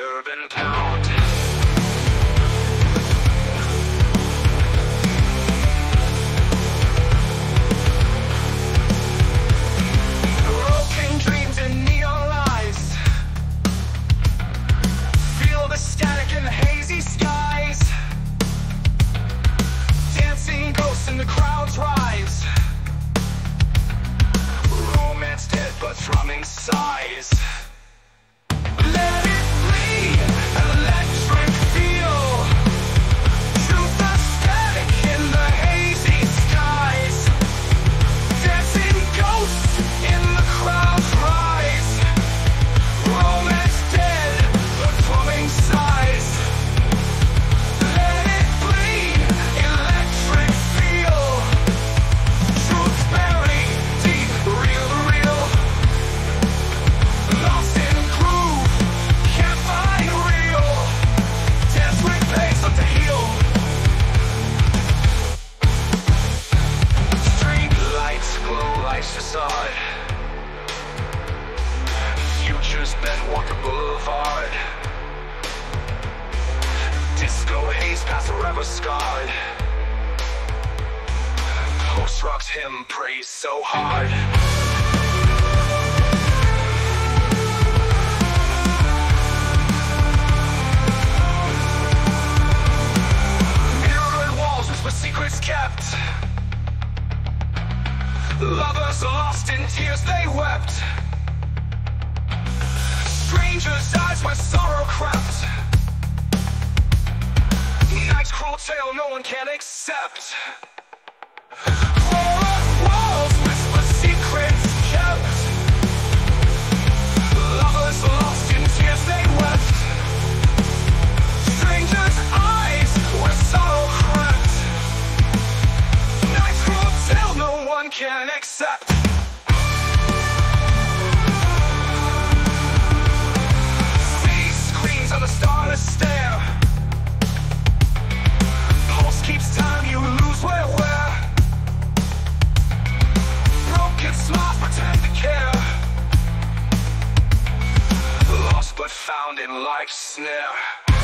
urban pound. Broken dreams and neon lights. Feel the static in the hazy skies. Dancing ghosts in the crowd's rise. Romance dead but sighs. Life's facade. Futures Walker Boulevard. Disco haze past forever scarred. Post rocks him praise so hard. Secrets kept. Lovers lost in tears they wept. Strangers' eyes where sorrow crept. Night's cruel tale no one can accept. can't accept. Space queens on the starless stare. Pulse keeps time, you lose where where. Broken smiles pretend to care. Lost but found in life's snare.